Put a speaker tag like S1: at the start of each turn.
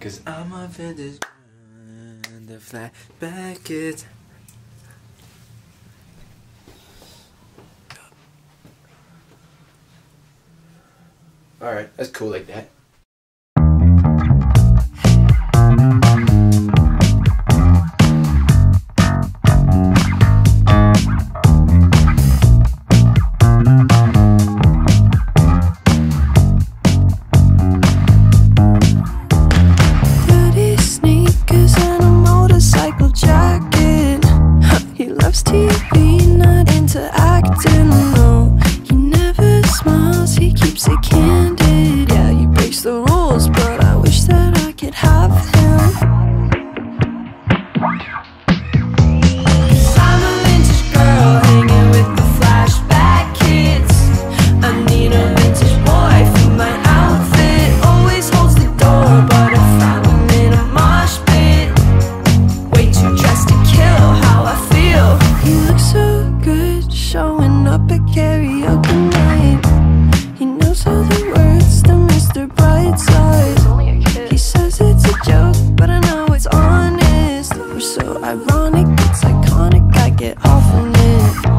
S1: Cause I'm a vintage girl, the flashback kids. Alright, that's cool like that.
S2: TV, not into acting. No, he never smiles, he keeps it candid. a karaoke night. He knows all the words to Mr. Brightside. He says it's a joke, but I know it's honest. We're so ironic, it's iconic, I get off on it.